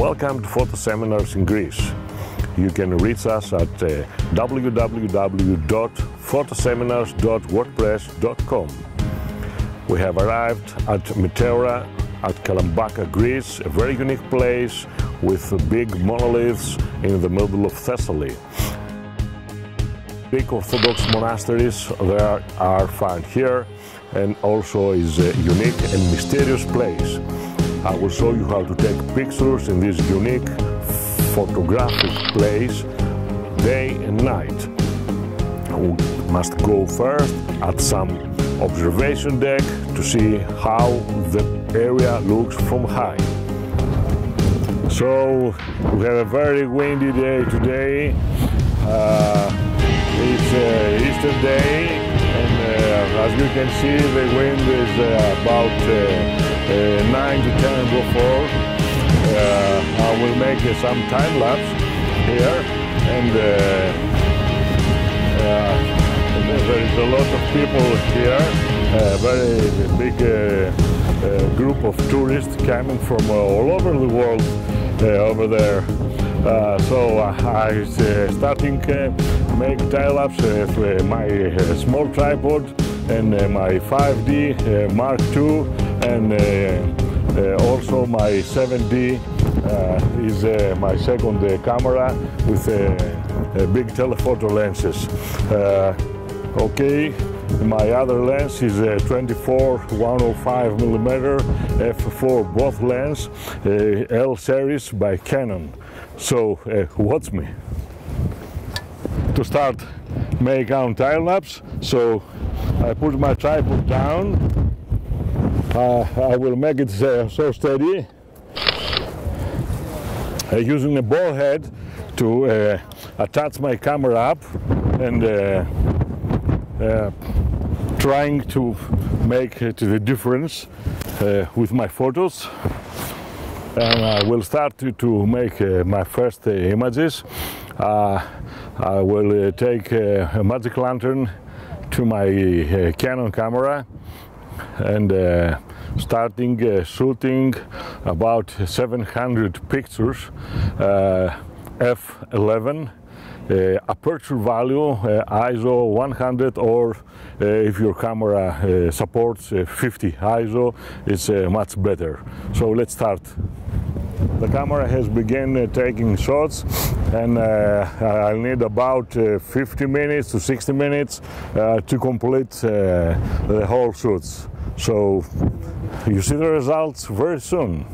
Welcome to Photo Seminars in Greece. You can reach us at uh, www.photoseminars.wordpress.com. We have arrived at Meteora at Kalambaka, Greece, a very unique place with big monoliths in the middle of Thessaly. Greek Orthodox monasteries there are found here and also is a unique and mysterious place. I will show you how to take pictures in this unique photographic place day and night. We must go first at some observation deck to see how the area looks from high. So we have a very windy day today. Uh, it's uh, Easter day and uh, as you can see the wind is uh, about uh, 9 to 10 Beaufort. Uh, I will make uh, some time lapse here and uh, there is a lot of people here, a very big uh, uh, group of tourists coming from uh, all over the world over there. So I starting uh, make time lapse with my small tripod and my 5D uh, Mark II and uh, uh, also my 7D uh, is my second camera with big telephoto lenses. Okay, my other lens is a 24 105 millimeter f4 both lens uh, L series by Canon. So uh, watch me. To start make on time lapse, so I put my tripod down. Uh, I will make it uh, so steady. Uh, using a ball head to uh, attach my camera up and uh, uh, trying to make the difference with my photos. And I will start to, to make my first images. I will take a magic lantern to my Canon camera and uh, starting uh, shooting about 700 pictures uh, f11 uh, aperture value uh, ISO 100 or if your camera supports uh, 50 ISO it's much better. So let's start the camera has begun uh, taking shots and uh, I'll need about uh, 50 minutes to 60 minutes uh, to complete uh, the whole shoots. So you see the results very soon.